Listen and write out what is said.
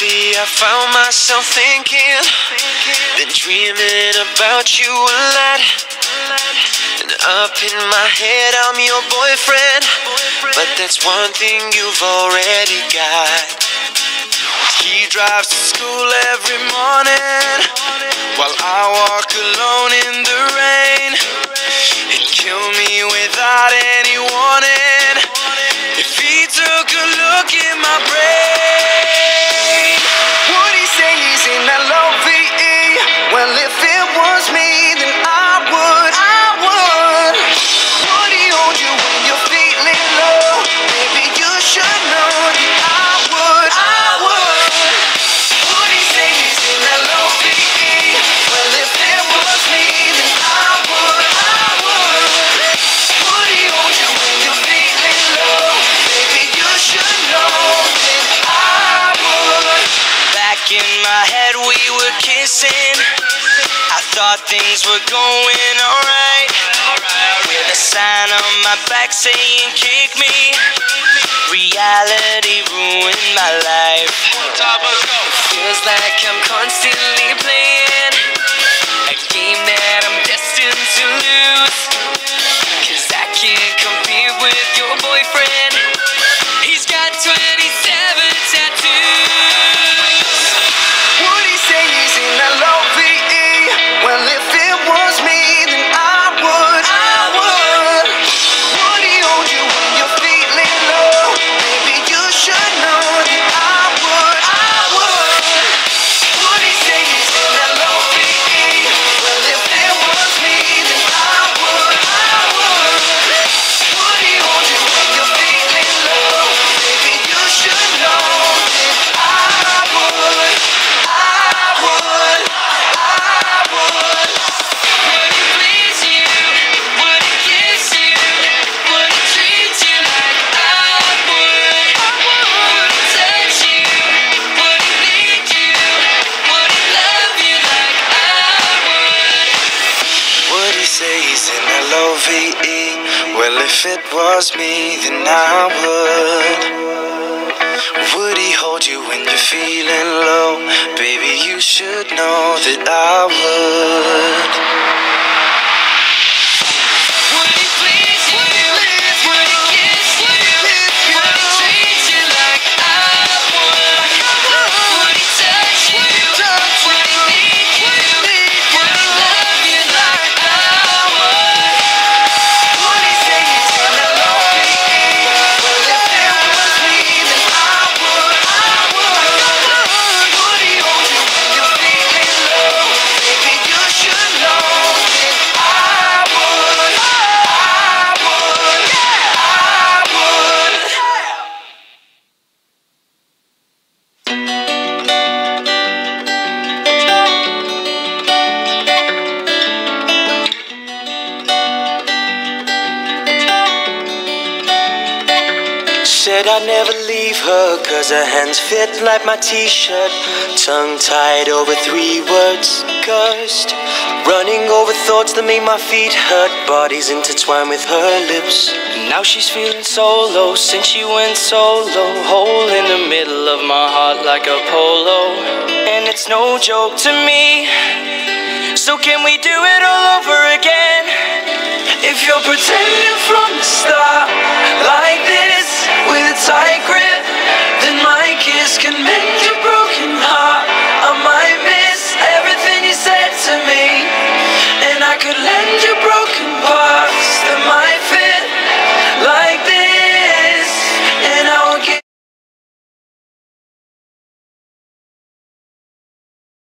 Lately I found myself thinking, been dreaming about you a lot. And up in my head I'm your boyfriend, but that's one thing you've already got. He drives to school every morning, while I walk alone in the rain. In my head, we were kissing. I thought things were going alright. With a sign on my back saying, kick me. Reality ruined my life. Feels like I'm constantly playing a game that I'm destined to lose. Cause I can't compete with your boyfriend. If it was me, then I would. Would he hold you when you're feeling low? Baby, you should know that I would. Said I'd never leave her cause her hands fit like my t-shirt. Tongue tied over three words Cursed. Running over thoughts that make my feet hurt. Bodies intertwined with her lips. Now she's feeling so low since she went solo. Hole in the middle of my heart like a polo. And it's no joke to me. So can we do it all over again?